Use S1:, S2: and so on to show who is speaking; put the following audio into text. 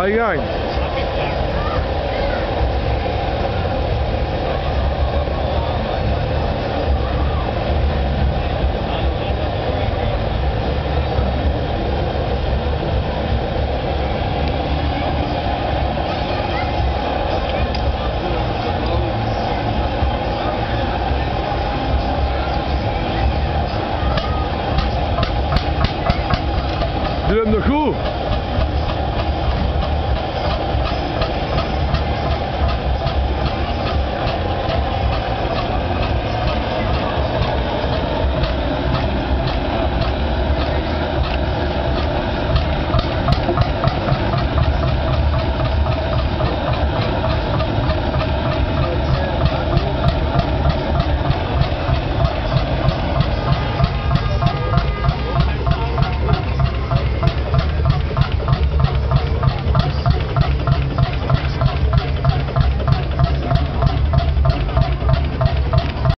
S1: Ga je gang. Doe hem nog goed.